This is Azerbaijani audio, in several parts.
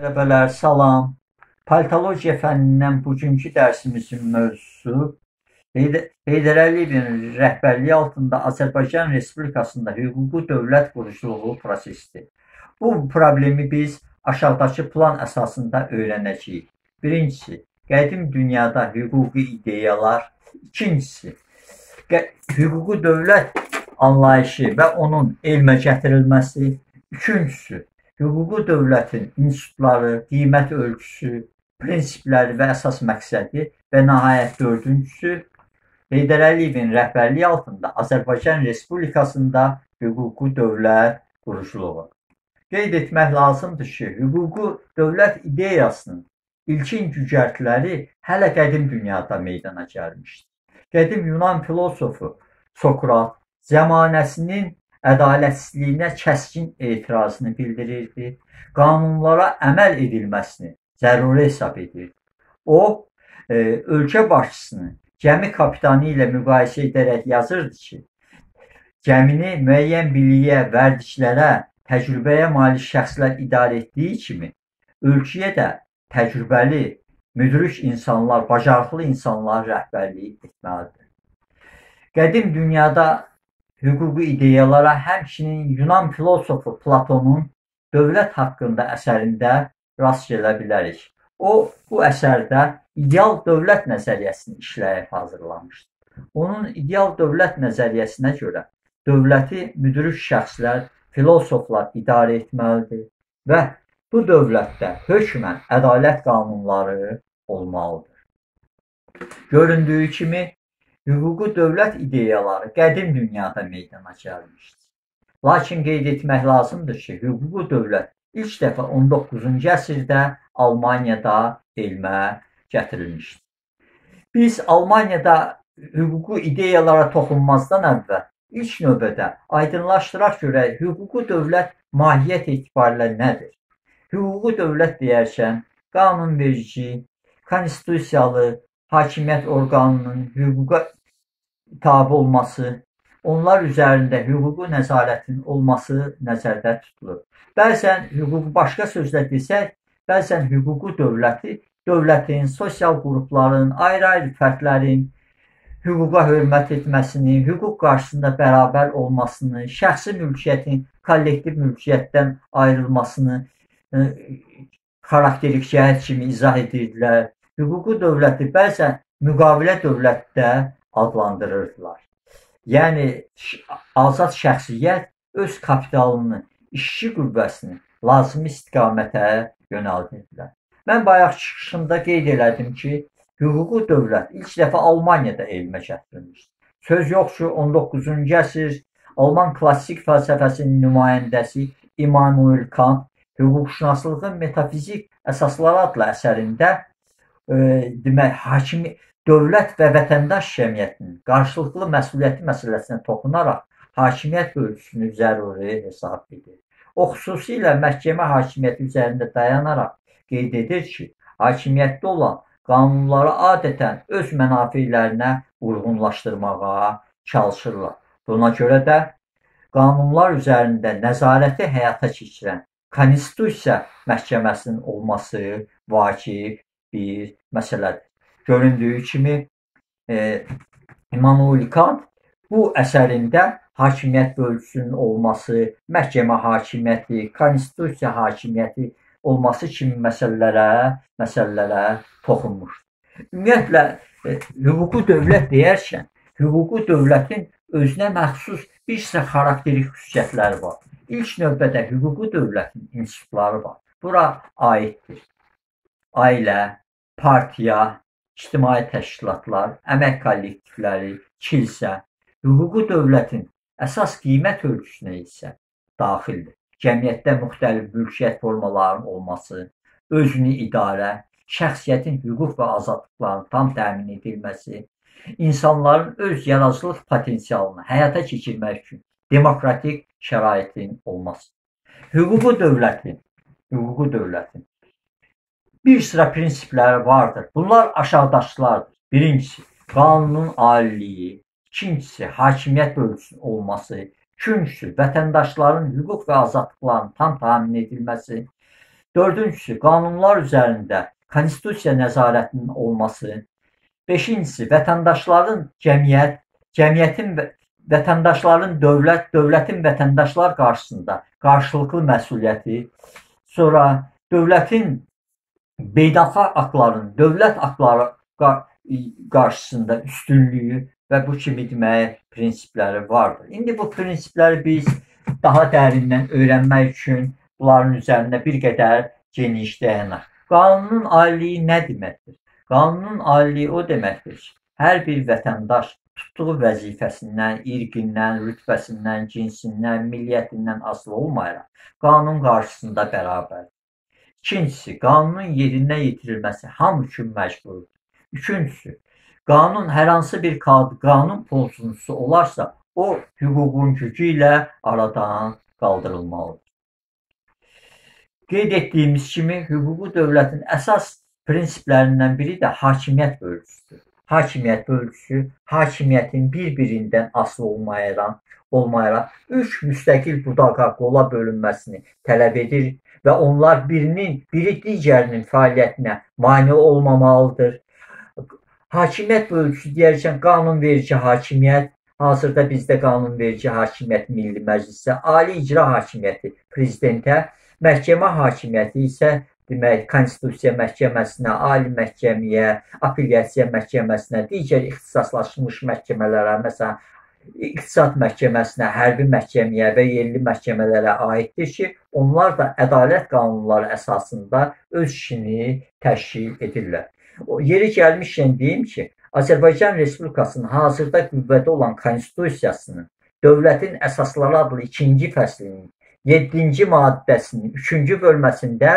Tələbələr, salam. Politologiya fənnindən bugünkü dərsimizin mövzusu Heydər Əliyevin rəhbərliyi altında Azərbaycan Respublikasında hüquqi dövlət quruculuğu prosesidir. Bu problemi biz aşağıdakı plan əsasında öyrənəcəyik. Birincisi, qədim dünyada hüquqi ideyalar. İkincisi, hüquqi dövlət anlayışı və onun elmə gətirilməsi. Üçüncüsü, hüquqi dövlətin institutları, qiymət ölçüsü, prinsipləri və əsas məqsədi və nəhayət dördüncüsü Heydər Əliyevin rəhbərliyi altında Azərbaycan Respublikasında hüquqi dövlət quruculuğu. Qeyd etmək lazımdır ki, hüquqi dövlət ideyasının ilkin cücərtləri hələ qədim dünyada meydana gəlmişdir. Qədim Yunan filosofu Sokrat zəmanəsinin ədalətsizliyinə kəskin etirazını bildirirdi, qanunlara əməl edilməsini zəruri hesab edirdi. O, e, ölkə başçısını gəmi kapitanı ilə müqayisə edərək yazırdı ki, gəmini müəyyən biliyə, vərdişlərə, təcrübəyə malik şəxslər idarə etdiyi kimi, ölkəyə də təcrübəli, müdrik insanlar, bacarıqlı insanlar rəhbərlik etməlidir. Qədim dünyada hüquqi ideyalara həmçinin Yunan filosofu Platonun Dövlət haqqında əsərində rast gələ bilərik. O, bu əsərdə ideal dövlət nəzəriyyəsini işləyib hazırlamışdır. Onun ideal dövlət nəzəriyyəsinə görə dövləti müdrik şəxslər, filosoflar idarə etməlidir və bu dövlətdə hökmən ədalət qanunları olmalıdır. Göründüyü kimi, hüquqi dövlət ideyaları qədim dünyada meydana gəlmişdir. Lakin qeyd etmək lazımdır ki, hüquqi dövlət ilk dəfə 19-cu əsrdə Almaniyada elmə gətirilmişdir. Biz Almaniyada hüquqi ideyalara toxunmazdan əvvəl ilk növbədə aydınlaşdıraq görək hüquqi dövlət mahiyyət etibarilə nədir? Hüquqi dövlət deyərkən qanunverici, konstitusiyalı, hakimiyyət orqanının hüquqa tabe olması, onlar üzərində hüquqi nəzarətin olması nəzərdə tutulur. Bəzən hüquq başqa sözlə desək, bəzən hüquqi dövləti dövlətin, sosial qrupların, ayrı-ayrı fərdlərin hüquqa hörmət etməsini, hüquq qarşısında bərabər olmasını, şəxsi mülkiyyətin kollektiv mülkiyyətdən ayrılmasını ə, e, xarakterik cəhət kimi izah edirdilər. Hüquqi dövləti bəzən müqavilə dövlətdə adlandırırdılar. Yəni azad şəxsiyyət öz kapitalını, işçi qüvvəsini lazımi istiqamətə yönəldirdilər. Mən bayaq çıxışımda qeyd elədim ki, hüquqi dövlət ilk dəfə Almaniyada elmə gətirilmişdir. Söz yox ki, 19-cu əsr Alman klassik fəlsəfəsinin nümayəndəsi İmmanuel Kant hüquqşünaslığın metafizik əsasları adlı əsərində e, demək hakimi dövlət və vətəndaş cəmiyyətinin qarşılıqlı məsuliyyəti məsələsinə toxunaraq hakimiyyət ölçüsünü zəruri hesab edir. O xüsusilə məhkəmə hakimiyyəti üzərində dayanaraq qeyd edir ki, hakimiyyətdə olan qanunları adətən öz mənafelərinə uyğunlaşdırmağa çalışırlar. Buna görə də qanunlar üzərində nəzarəti həyata keçirən Konstitusiya məhkəməsinin olması vacib bir məsələdir göründüyü kimi e, İmmanuel Kant bu əsərində hakimiyyət bölgüsünün olması, məhkəmə hakimiyyəti, konstitusiya hakimiyyəti olması kimi məsələlərə, məsələlərə toxunmuşdur. Ümumiyyətlə e, hüquqi dövlət deyərkən, hüquqi dövlətin özünə məxsus bir sıra xarakterik xüsusiyyətləri var. İlk növbədə hüquqi dövlətin institutları var. Bura aiddir. Ailə, partiya, ictimai təşkilatlar, əmək kollektivləri, kilsə, hüquqi dövlətin əsas qiymət ölçüsünə isə daxildir. Cəmiyyətdə müxtəlif mülkiyyət formalarının olması, özünü idarə, şəxsiyyətin hüquq və azadlıqlarının tam təmin edilməsi, insanların öz yaradıcılıq potensialını həyata keçirmək üçün demokratik şəraitin olması. Hüquqi dövlətin, hüquqi dövlətin bir sıra prinsipləri vardır. Bunlar aşağıdakılardır. Birincisi, qanunun aliliyi. İkincisi, hakimiyyət bölgüsünün olması. Üçüncüsü, vətəndaşların hüquq və azadlıqlarının tam təmin edilməsi. Dördüncüsü, qanunlar üzərində konstitusiya nəzarətinin olması. Beşincisi, vətəndaşların cəmiyyət, cəmiyyətin vətəndaşların dövlət, dövlətin vətəndaşlar qarşısında qarşılıqlı məsuliyyəti. Sonra dövlətin beynəlxalq aktların, dövlət aktları qarşısında üstünlüyü və bu kimi demək prinsipləri vardır. İndi bu prinsipləri biz daha dərindən öyrənmək üçün bunların üzərində bir qədər geniş dayanaq. Qanunun aliliyi nə deməkdir? Qanunun aliliyi o deməkdir ki, hər bir vətəndaş tutduğu vəzifəsindən, irqindən, rütbəsindən, cinsindən, milliyyətindən asılı olmayaraq qanun qarşısında bərabərdir. İkincisi, qanunun yerinə yetirilməsi hamı üçün məcburdur. Üçüncüsü, qanun hər hansı bir qanun pozuntusu olarsa, o hüququn gücü ilə aradan qaldırılmalıdır. Qeyd etdiyimiz kimi, hüquqi dövlətin əsas prinsiplərindən biri də hakimiyyət bölgüsüdür. Hakimiyyət bölgüsü hakimiyyətin bir-birindən asılı olmayaraq, olmayaraq üç müstəqil budaqa qola bölünməsini tələb edir və onlar birinin, biri digərinin fəaliyyətinə mane olmamalıdır. Hakimiyyət bölgüsü deyərkən qanunverici hakimiyyət, hazırda bizdə qanunverici hakimiyyət Milli Məclisə, ali icra hakimiyyəti prezidentə, məhkəmə hakimiyyəti isə demək Konstitusiya məhkəməsinə, ali məhkəməyə, apellyasiya məhkəməsinə, digər ixtisaslaşmış məhkəmələrə, məsələn İqtisad Məhkəməsinə, hərbi məhkəməyə və yerli məhkəmələrə aiddir ki, onlar da ədalət qanunları əsasında öz işini təşkil edirlər. Yeri gəlmişkən deyim ki, Azərbaycan Respublikasının hazırda qüvvədə olan konstitusiyasının Dövlətin əsasları adlı 2-ci fəslinin 7-ci maddəsinin 3-cü bölməsində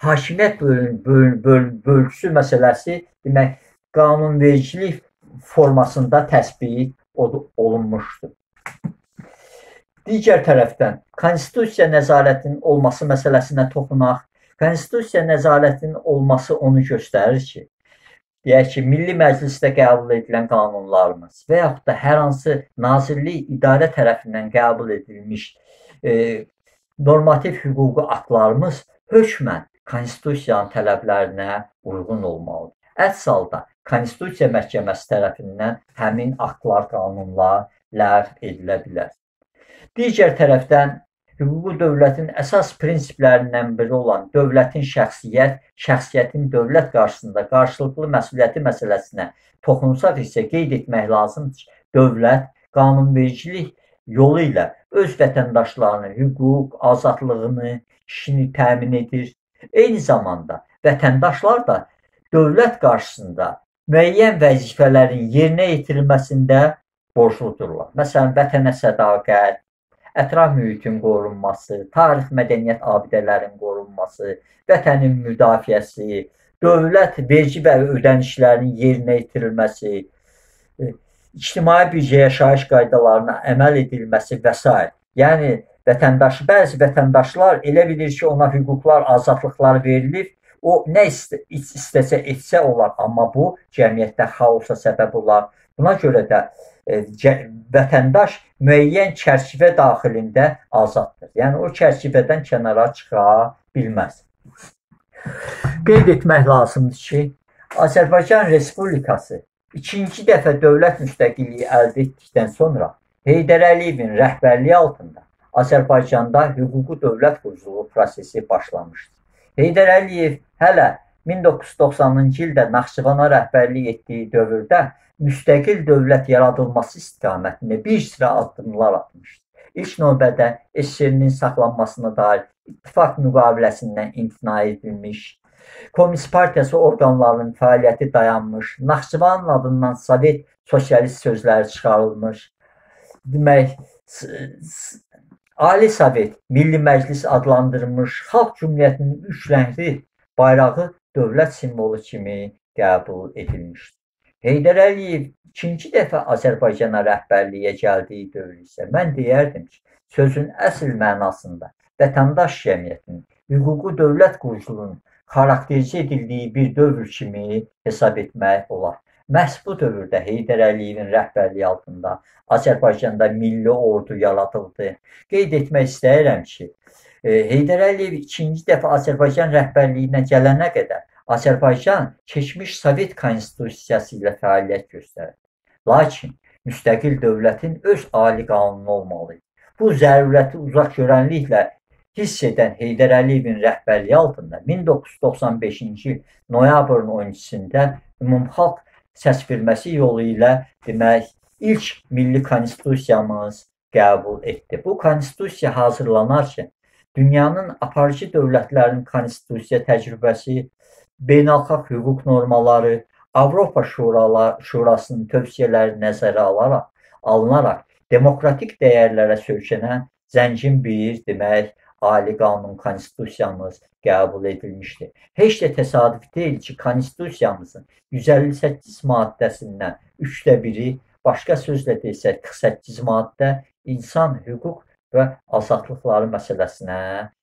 hakimiyyət bölün, bölün, bölün, bölgüsü məsələsi demək qanunvericilik formasında təsbit olunmuşdur. Digər tərəfdən, konstitusiya nəzarətinin olması məsələsinə toxunaq. Konstitusiya nəzarətinin olması onu göstərir ki, deyək ki, Milli Məclisdə qəbul edilən qanunlarımız və yaxud da hər hansı nazirlik idarə tərəfindən qəbul edilmiş e, normativ hüquqi aktlarımız hökmən konstitusiyanın tələblərinə uyğun olmalıdır. Əks halda Konstitusiya Məhkəməsi tərəfindən həmin aktlar, qanunlar ləğv edilə bilər. Digər tərəfdən hüquqi dövlətin əsas prinsiplərindən biri olan dövlətin şəxsiyyət, şəxsiyyətin dövlət qarşısında qarşılıqlı məsuliyyəti məsələsinə toxunsaq isə qeyd etmək lazımdır ki, dövlət qanunvericilik yolu ilə öz vətəndaşlarının hüquq, azadlığını, işini təmin edir. Eyni zamanda vətəndaşlar da dövlət qarşısında müəyyən vəzifələrin yerinə yetirilməsində borcludurlar. Məsələn, vətənə sədaqət, ətraf mühitin qorunması, tarix mədəniyyət abidələrinin qorunması, vətənin müdafiəsi, dövlət vergi və ödənişlərinin yerinə yetirilməsi, e, ictimai bircə yaşayış qaydalarına əməl edilməsi və s. Yəni vətəndaş bəzi vətəndaşlar elə bilir ki, ona hüquqlar, azadlıqlar verilir O nə ist istəsə etsə olar, amma bu cəmiyyətdə xaosa səbəb olar. Buna görə də e, vətəndaş müəyyən çərçivə daxilində azaddır. Yəni o çərçivədən kənara çıxa bilməz. Qeyd etmək lazımdır ki, Azərbaycan Respublikası ikinci dəfə dövlət müstəqilliyi əldə etdikdən sonra Heydər Əliyevin rəhbərliyi altında Azərbaycanda hüquqi dövlət quruculuğu prosesi başlamışdır. Heydər Əliyev hələ 1990-cı ildə Naxçıvana rəhbərlik etdiyi dövrdə müstəqil dövlət yaradılması istiqamətində bir sıra addımlar atmışdı. İlk növbədə SSR-nin saxlanmasına dair ittifaq müqaviləsindən imtina edilmiş, Komünist Partiyası orqanlarının fəaliyyəti dayanmış, Naxçıvanın adından Sovet sosialist sözləri çıxarılmış. Demək, Ali Sovet Milli Məclis adlandırılmış Xalq Cümhuriyyətinin üç rəngli bayrağı dövlət simvolu kimi qəbul edilmişdir. Heydər Əliyev ikinci dəfə Azərbaycana rəhbərliyə gəldiyi dövr isə mən deyərdim ki, sözün əsl mənasında vətəndaş cəmiyyətinin hüquqi dövlət quruculuğunun xarakterizə edildiyi bir dövr kimi hesab etmək olar. Məhz bu dövrdə Heydər Əliyevin rəhbərliyi altında Azərbaycanda milli ordu yaradıldı. Qeyd etmək istəyirəm ki, E, Heydər Əliyev ikinci dəfə Azərbaycan rəhbərliyinə gələnə qədər Azərbaycan keçmiş Sovet konstitusiyası ilə fəaliyyət göstərdi. Lakin müstəqil dövlətin öz ali qanunu olmalı idi. Bu zərurəti uzaq görənliklə hiss edən Heydər Əliyevin rəhbərliyi altında 1995-ci il noyabrın 12-sində ümumxalq səsverməsi yolu ilə demək ilk milli konstitusiyamız qəbul etdi. Bu konstitusiya hazırlanarkən dünyanın aparıcı dövlətlərinin konstitusiya təcrübəsi, beynəlxalq hüquq normaları, Avropa Şuralar, Şurasının tövsiyələri nəzərə alaraq alınaraq demokratik dəyərlərə söykənən zəngin bir, demək, ali qanun konstitusiyamız qəbul edilmişdir. Heç də təsadüf deyil ki, konstitusiyamızın 158 maddəsindən 3də biri, başqa sözlə desək 48 maddə insan hüquq və azadlıqları məsələsinə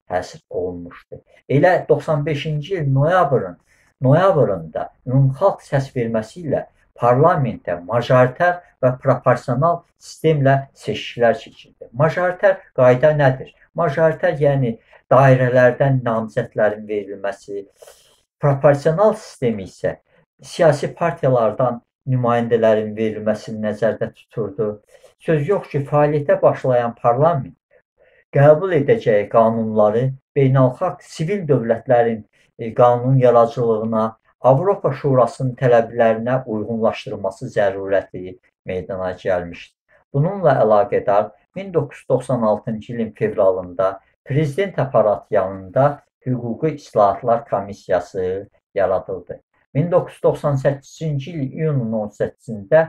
həsr olunmuşdur. Elə 95-ci il noyabrın noyabrında ümumxalq səsverməsi ilə parlamentdə majoritər və proporsional sistemlə seçkilər keçirildi. Majoritər qayda nədir? Majoritər yəni dairələrdən namizədlərin verilməsi, proporsional sistem isə siyasi partiyalardan nümayəndələrin verilməsini nəzərdə tuturdu. Söz yox ki, fəaliyyətə başlayan parlament qəbul edəcəyi qanunları beynəlxalq sivil dövlətlərin E, qanun yaradıcılığına, Avropa Şurasının tələblərinə uyğunlaşdırılması zərurəti meydana gəlmişdir. Bununla əlaqədar 1996-cı ilin fevralında prezident aparatı yanında Hüquqi İslahatlar Komissiyası yaradıldı. 1998-ci il iyunun 18-də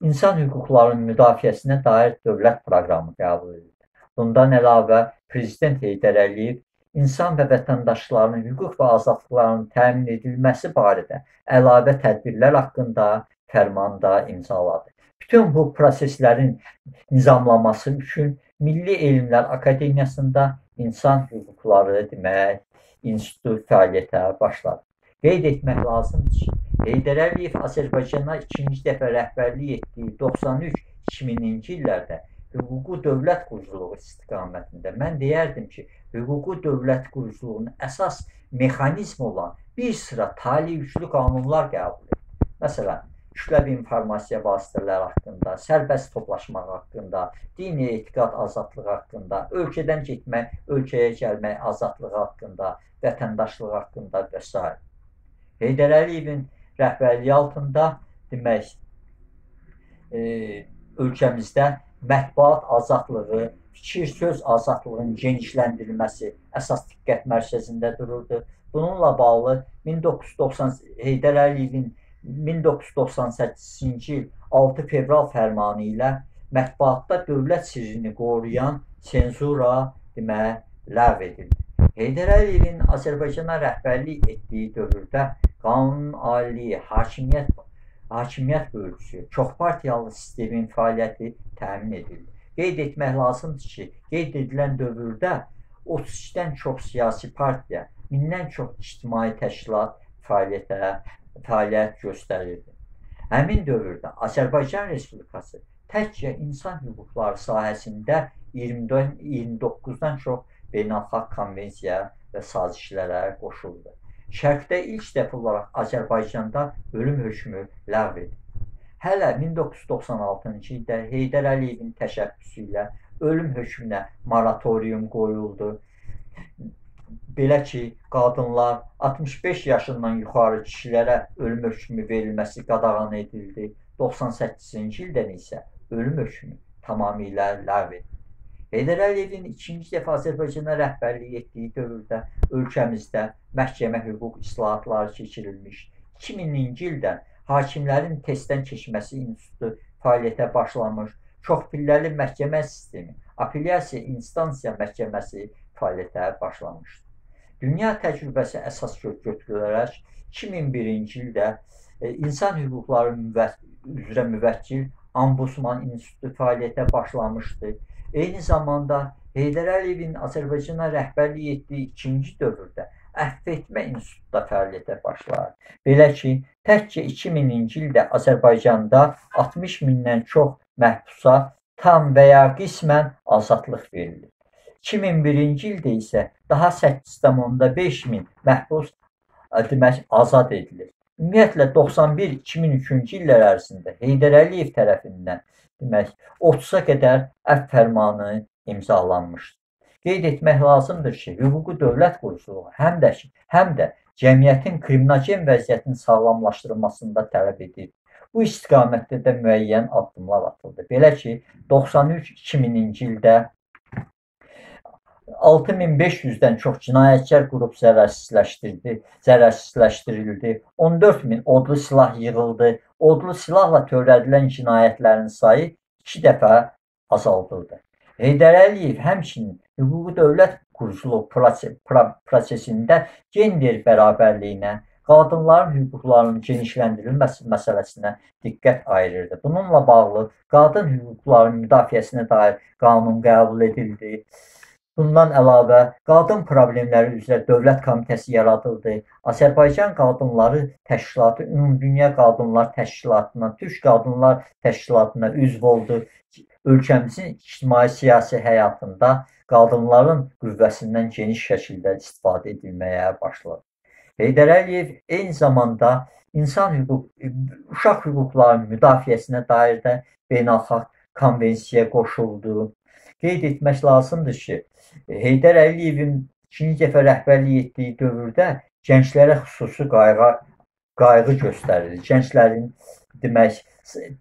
insan hüquqlarının müdafiəsinə dair dövlət proqramı qəbul edildi. Bundan əlavə prezident Heydər Əliyev insan və vətəndaşlarının hüquq və azadlıqlarının təmin edilməsi barədə əlavə tədbirlər haqqında fərmanda imzaladı. Bütün bu proseslərin nizamlaması üçün Milli Elmlər Akademiyasında insan hüquqları demək institut fəaliyyətə başladı. Qeyd etmək lazımdır ki, Heydər Əliyev Azərbaycana ikinci dəfə rəhbərlik etdiyi 93-2000-ci illərdə hüquqi dövlət quruculuğu istiqamətində mən deyərdim ki, hüquqi dövlət quruculuğunun əsas mexanizmi olan bir sıra tali yüklü qanunlar qəbul edir. Məsələn, kütləvi informasiya vasitələri haqqında, sərbəst toplaşmaq haqqında, dini etiqad azadlığı haqqında, ölkədən getmək, ölkəyə gəlmək azadlığı haqqında, vətəndaşlıq haqqında və s. Heydər Əliyevin rəhbərliyi altında demək e, ölkəmizdə mətbuat azadlığı, fikir söz azadlığının genişləndirilməsi əsas diqqət mərkəzində dururdu. Bununla bağlı 1990 Heydər Əliyevin 1998-ci il 6 fevral fərmanı ilə mətbuatda dövlət sirrini qoruyan senzura demək ləğv edildi. Heydər Əliyevin Azərbaycana rəhbərlik etdiyi dövrdə qanun aliliyi, hakimiyyət hakimiyyət bölgüsü, çoxpartiyalı sistemin fəaliyyəti təmin edilir. Qeyd etmək lazımdır ki, qeyd edilən dövrdə 32-dən çox siyasi partiya, mindən çox ictimai təşkilat fəaliyyətə fəaliyyət göstərirdi. Həmin dövrdə Azərbaycan Respublikası təkcə insan hüquqları sahəsində 24 29-dan çox beynəlxalq konvensiya və sazişlərə qoşuldu. Şərqdə ilk dəfə olaraq Azərbaycanda ölüm hökmü ləğv edildi. Hələ 1996-cı ildə Heydər Əliyevin təşəbbüsü ilə ölüm hökmünə moratorium qoyuldu. Belə ki, qadınlar 65 yaşından yuxarı kişilərə ölüm hökmü verilməsi qadağan edildi. 98-ci ildən isə ölüm hökmü tamamilə ləğv edildi. Heydər Əliyevin ikinci dəfə Azərbaycana rəhbərlik etdiyi dövrdə ölkəmizdə məhkəmə hüquq islahatları keçirilmiş. 2000-ci ildə hakimlərin testdən keçməsi institutu fəaliyyətə başlamış. Çoxpilləli məhkəmə sistemi, apellyasiya instansiya məhkəməsi fəaliyyətə başlamışdı. Dünya təcrübəsi əsas götürülərək 2001-ci ildə e, insan hüquqları üzrə müvəkkil Ombudsman institutu fəaliyyətə başlamışdı. Eyni zamanda Heydər Əliyevin Azərbaycana rəhbərlik etdiyi ikinci dövrdə Əfv etmə institutda fəaliyyətə başlar. Belə ki, təkcə 2000-ci ildə Azərbaycanda 60 mindən çox məhbusa tam və ya qismən azadlıq verilir. 2001-ci ildə isə daha 8,5 min məhbus demək azad edilir. Ümumiyyətlə 91-2003-cü illər ərzində Heydər Əliyev tərəfindən demək 30-a qədər əfv fərmanı imzalanmışdır. Qeyd etmək lazımdır ki, hüquqi dövlət quruculuğu həm də həm də cəmiyyətin kriminogen vəziyyətinin sağlamlaşdırılmasında tələb edir. Bu istiqamətdə də müəyyən addımlar atıldı. Belə ki, 93-2000-ci ildə 6500-dən çox cinayətkar qrup zərərsizləşdirildi, zərərsizləşdirildi. 14 min odlu silah yığıldı. Odlu silahla törədilən cinayətlərin sayı 2 dəfə azaldıldı. Heydər Əliyev həmçinin hüquqi dövlət quruculuq prosesində gender bərabərliyinə, qadınların hüquqlarının genişləndirilməsi məsələsinə diqqət ayırırdı. Bununla bağlı qadın hüquqlarının müdafiəsinə dair qanun qəbul edildi. Bundan əlavə, qadın problemləri üzrə Dövlət Komitəsi yaradıldı. Azərbaycan Qadınları Təşkilatı Ümumdünya Qadınlar Təşkilatına, Türk Qadınlar Təşkilatına üzv oldu. Ölkəmizin ictimai-siyasi həyatında qadınların qüvvəsindən geniş şəkildə istifadə edilməyə başladı. Heydər Əliyev eyni zamanda insan hüquq, uşaq hüquqlarının müdafiəsinə dair də beynəlxalq konvensiyaya qoşuldu. Qeyd etmək lazımdır ki, Heydər Əliyevin ikinci dəfə rəhbərlik etdiyi dövrdə gənclərə xüsusi qayğı qayğı göstərilir. Gənclərin demək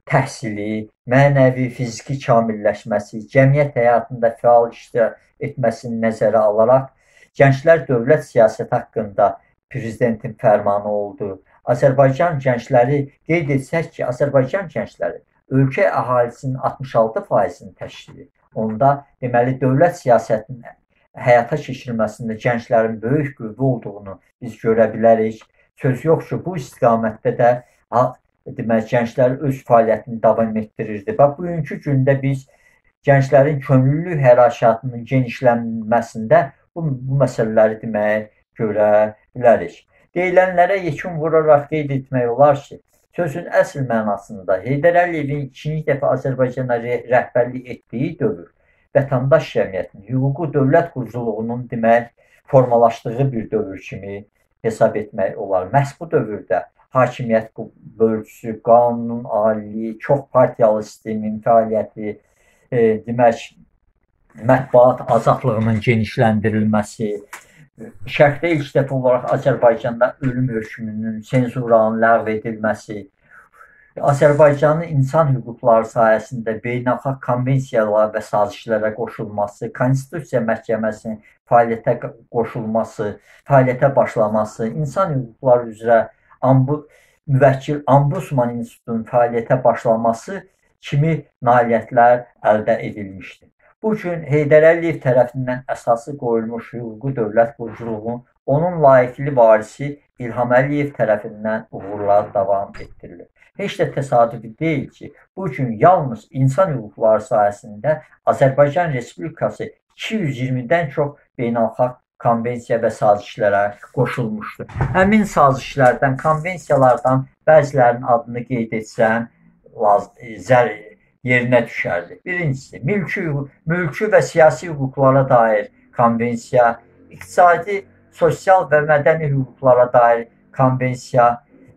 təhsili, mənəvi, fiziki kamilləşməsi, cəmiyyət həyatında fəal iştirak etməsini nəzərə alaraq gənclər dövlət siyasəti haqqında prezidentin fərmanı oldu. Azərbaycan gəncləri qeyd etsək ki, Azərbaycan gəncləri ölkə əhalisinin 66%-ni təşkil edir. Onda deməli dövlət siyasətinin həyata keçirilməsində gənclərin böyük qüvvə olduğunu biz görə bilərik. Söz yox ki, bu istiqamətdə də demək gənclər öz fəaliyyətini davam etdirirdi. Bax bugünkü gündə biz gənclərin könüllü hərəkatının genişlənməsində bu, bu məsələləri deməyə görə bilərik. Deyilənlərə yekun vuraraq qeyd etmək olar ki, Sözün əsl mənasında Heydər Əliyevin ikinci dəfə Azərbaycana rəhbərlik etdiyi dövr vətəndaş cəmiyyətinin hüquqi dövlət quruculuğunun demək formalaşdığı bir dövr kimi hesab etmək olar. Məhz bu dövrdə hakimiyyət bölgüsü, qanunun aliliyi, çox partiyalı sistemin fəaliyyəti, e, demək mətbuat azadlığının genişləndirilməsi, Şərqdə ilk dəfə olaraq Azərbaycanda ölüm hökmünün, sensuranın ləğv edilməsi, Azərbaycanın insan hüquqları sahəsində beynəlxalq konvensiyalar və sazişlərə qoşulması, Konstitusiya Məhkəməsinin fəaliyyətə qoşulması, fəaliyyətə başlaması, insan hüquqları üzrə ambu müvəkkil Ombudsman İnstitutunun fəaliyyətə başlaması kimi nailiyyətlər əldə edilmişdir. Bu gün Heydər Əliyev tərəfindən əsası qoyulmuş hüquqi dövlət quruculuğunun onun layiqli varisi İlham Əliyev tərəfindən uğurla davam etdirilir. Heç də təsadüfi deyil ki, bu gün yalnız insan hüquqları sahəsində Azərbaycan Respublikası 220-dən çox beynəlxalq konvensiya və sazişlərə qoşulmuşdur. Həmin sazişlərdən, konvensiyalardan bəzilərinin adını qeyd etsəm, zər yerinə düşərdi. Birincisi, mülki, mülki və siyasi hüquqlara dair konvensiya, iqtisadi, sosial və mədəni hüquqlara dair konvensiya,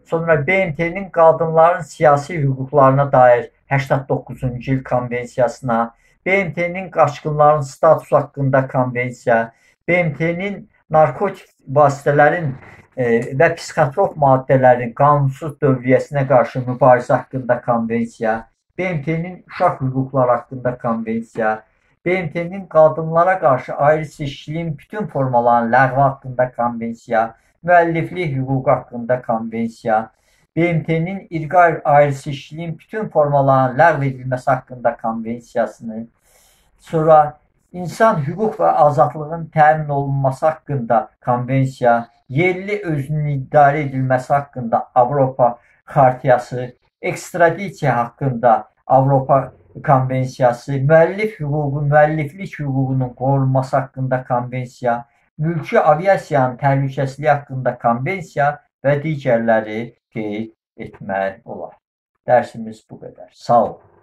sonra BMT-nin qadınların siyasi hüquqlarına dair 89-cu il konvensiyasına, BMT-nin qaçqınların statusu haqqında konvensiya, BMT-nin narkotik vasitələrin e, və psixotrop maddələrin qanunsuz dövriyyəsinə qarşı mübarizə haqqında konvensiya, BMT-nin uşaq hüquqları haqqında konvensiya, BMT-nin qadınlara qarşı ayrı-seçkiliyin bütün formalarının ləğvi haqqında konvensiya, müəlliflik hüququ haqqında konvensiya, BMT-nin irqi ayrı-seçkiliyin bütün formalarının ləğv edilməsi haqqında konvensiyasını, sonra insan hüquq və azadlığın təmin olunması haqqında konvensiya, yerli özünün idarə edilməsi haqqında Avropa xartiyası ekstradisiya haqqında Avropa konvensiyası, müəllif hüququ, müəlliflik hüququnun qorunması haqqında konvensiya, mülki aviasiyanın təhlükəsizliyi haqqında konvensiya və digərləri qeyd etmək olar. Dərsimiz bu qədər. Sağ olun.